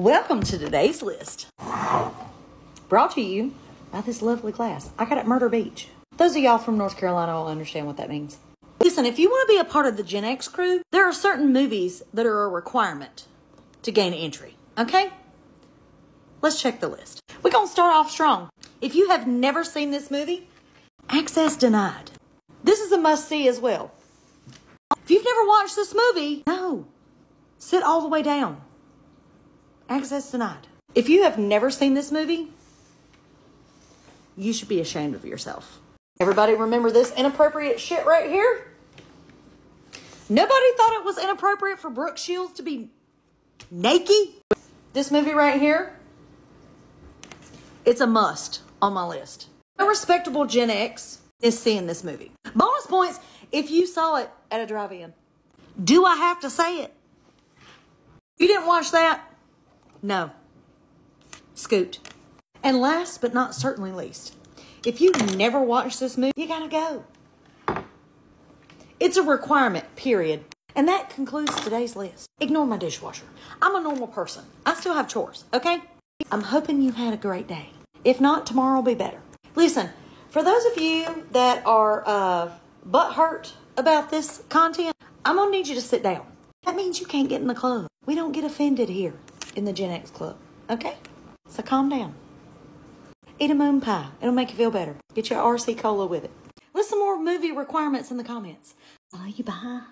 Welcome to today's list. Brought to you by this lovely class. I got at Murder Beach. Those of y'all from North Carolina will understand what that means. Listen, if you want to be a part of the Gen X crew, there are certain movies that are a requirement to gain entry. Okay? Let's check the list. We're going to start off strong. If you have never seen this movie, access denied. This is a must see as well. If you've never watched this movie, no. Sit all the way down. Access denied. If you have never seen this movie, you should be ashamed of yourself. Everybody remember this inappropriate shit right here? Nobody thought it was inappropriate for Brooke Shields to be naked. This movie right here, it's a must on my list. A respectable Gen X is seeing this movie. Bonus points if you saw it at a drive-in. Do I have to say it? You didn't watch that? No. Scoot. And last but not certainly least, if you've never watched this movie, you gotta go. It's a requirement, period. And that concludes today's list. Ignore my dishwasher. I'm a normal person. I still have chores, okay? I'm hoping you had a great day. If not, tomorrow will be better. Listen, for those of you that are uh, butt hurt about this content, I'm gonna need you to sit down. That means you can't get in the club. We don't get offended here in the Gen X Club, okay? So calm down. Eat a moon pie. It'll make you feel better. Get your RC Cola with it. List some more movie requirements in the comments. I love you. Bye.